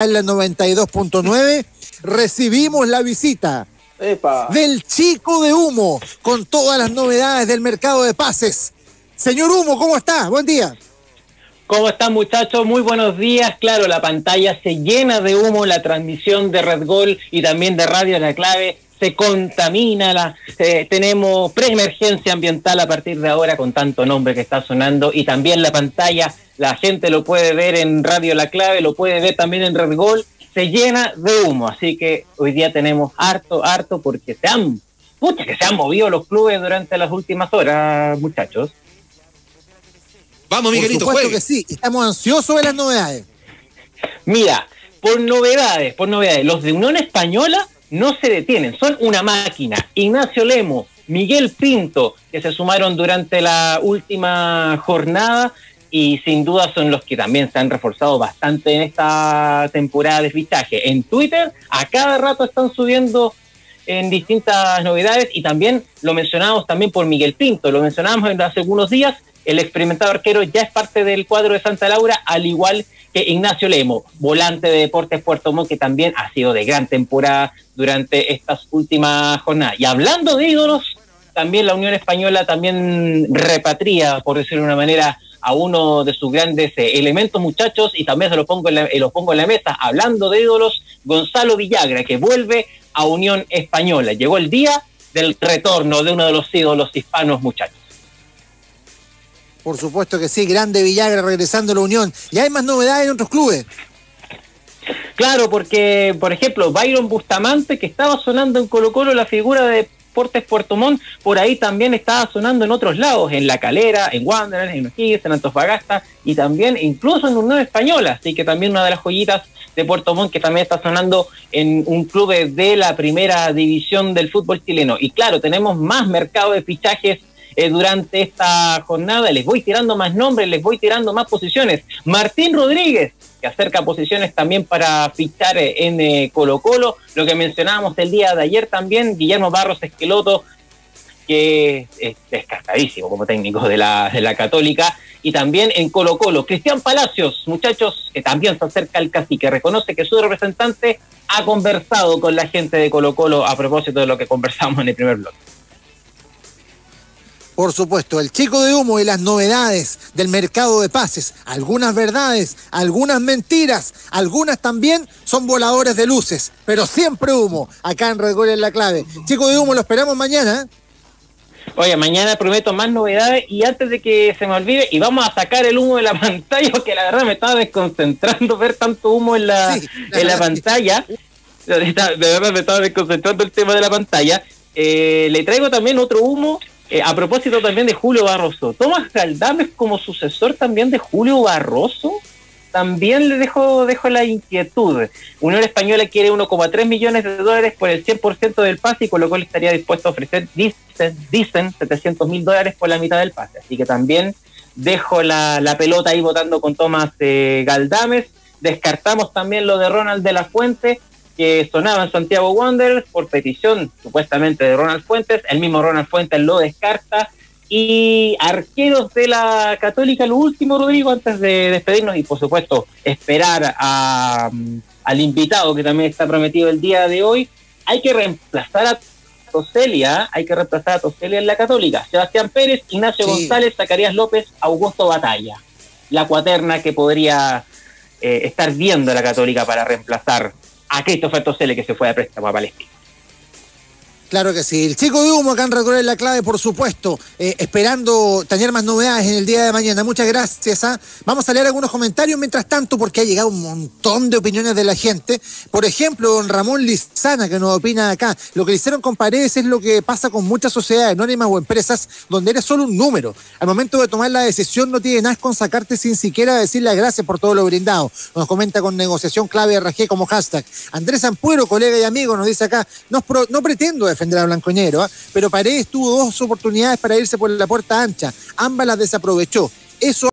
en la 92.9 recibimos la visita del chico de humo con todas las novedades del mercado de pases. Señor Humo, ¿cómo está? Buen día. ¿Cómo están muchachos? Muy buenos días. Claro, la pantalla se llena de humo, la transmisión de Red Gol y también de Radio La Clave se contamina, la, eh, tenemos preemergencia ambiental a partir de ahora con tanto nombre que está sonando y también la pantalla, la gente lo puede ver en Radio La Clave, lo puede ver también en Red Gol, se llena de humo, así que hoy día tenemos harto, harto porque se han, muchas que se han movido los clubes durante las últimas horas, muchachos. Vamos, Miguelito, por supuesto que sí, estamos ansiosos de las novedades. Mira, por novedades, por novedades, los de Unión Española no se detienen, son una máquina. Ignacio Lemo, Miguel Pinto, que se sumaron durante la última jornada y sin duda son los que también se han reforzado bastante en esta temporada de fichaje. En Twitter a cada rato están subiendo en distintas novedades y también lo mencionamos también por Miguel Pinto, lo mencionábamos hace algunos días, el experimentado arquero ya es parte del cuadro de Santa Laura, al igual que Ignacio Lemo, volante de Deportes Puerto Montt, que también ha sido de gran temporada durante estas últimas jornadas. Y hablando de ídolos, también la Unión Española también repatria, por decirlo de una manera, a uno de sus grandes eh, elementos, muchachos, y también se lo pongo, en la, eh, lo pongo en la mesa, hablando de ídolos, Gonzalo Villagra, que vuelve a Unión Española. Llegó el día del retorno de uno de los ídolos hispanos, muchachos. Por supuesto que sí, grande Villagra regresando a la Unión. ¿Y hay más novedades en otros clubes? Claro, porque, por ejemplo, Byron Bustamante, que estaba sonando en Colo Colo la figura de Deportes Puerto Montt, por ahí también estaba sonando en otros lados, en La Calera, en Wanderers, en O'Higgins, en Antofagasta y también incluso en Unión Española, así que también una de las joyitas de Puerto Montt que también está sonando en un club de la primera división del fútbol chileno. Y claro, tenemos más mercado de fichajes eh, durante esta jornada. Les voy tirando más nombres, les voy tirando más posiciones. Martín Rodríguez, que acerca posiciones también para fichar eh, en eh, Colo Colo. Lo que mencionábamos el día de ayer también, Guillermo Barros Esqueloto, que es descartadísimo como técnico de la, de la Católica. Y también en Colo Colo, Cristian Palacios, muchachos, que también se acerca al cacique, reconoce que su representante ha conversado con la gente de Colo Colo a propósito de lo que conversamos en el primer bloque. Por supuesto, el chico de humo y las novedades del mercado de pases. Algunas verdades, algunas mentiras, algunas también son voladores de luces, pero siempre humo. Acá en Red Gol es la clave. Chico de humo, lo esperamos mañana. ¿eh? Oye, mañana prometo más novedades y antes de que se me olvide, y vamos a sacar el humo de la pantalla, porque la verdad me estaba desconcentrando ver tanto humo en la, en la pantalla. De verdad me estaba desconcentrando el tema de la pantalla. Eh, le traigo también otro humo eh, a propósito también de Julio Barroso, Tomás Galdames como sucesor también de Julio Barroso, también le dejo, dejo la inquietud. Unión Española quiere 1,3 millones de dólares por el 100% del pase y con lo cual estaría dispuesto a ofrecer, dicen, dicen 700 mil dólares por la mitad del pase. Así que también dejo la, pelota ahí votando con Tomás eh, Galdames. Descartamos también lo de Ronald de la Fuente que sonaba en Santiago Wanderers por petición supuestamente de Ronald Fuentes, el mismo Ronald Fuentes lo descarta. Y arqueros de la Católica, lo último Rodrigo antes de despedirnos y por supuesto esperar a, al invitado que también está prometido el día de hoy, hay que reemplazar a Toselia, hay que reemplazar a Toselia en la Católica, Sebastián Pérez, Ignacio González, Zacarías López, Augusto Batalla, la cuaterna que podría eh, estar viendo la Católica para reemplazar a Christopher Tosele que se fue a préstamo a Palestina. Claro que sí. El chico de humo acá en Recorrer la Clave, por supuesto, eh, esperando tener más novedades en el día de mañana. Muchas gracias. ¿ah? Vamos a leer algunos comentarios mientras tanto, porque ha llegado un montón de opiniones de la gente. Por ejemplo, don Ramón Lizana, que nos opina acá. Lo que le hicieron con Paredes es lo que pasa con muchas sociedades anónimas o empresas donde eres solo un número. Al momento de tomar la decisión no tiene nada con sacarte sin siquiera decir las gracias por todo lo brindado. Nos comenta con negociación clave RG como hashtag. Andrés Ampuero, colega y amigo, nos dice acá, no, no pretendo defender a Blancoñero, ¿ah? pero Paredes tuvo dos oportunidades para irse por la puerta ancha, ambas las desaprovechó. Eso